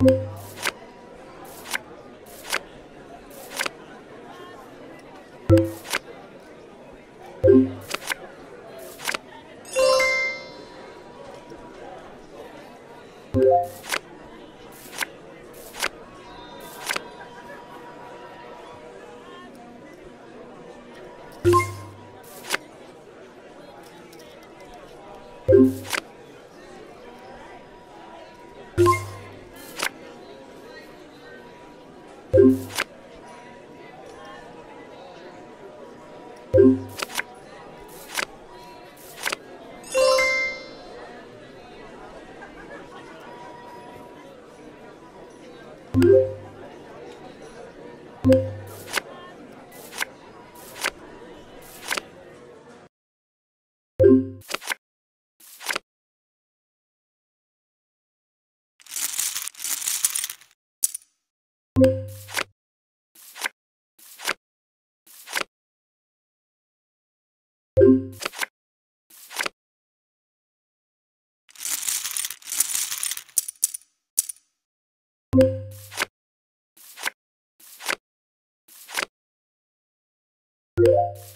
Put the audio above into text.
you. you